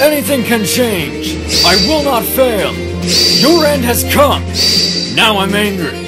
Anything can change. I will not fail. Your end has come. Now I'm angry.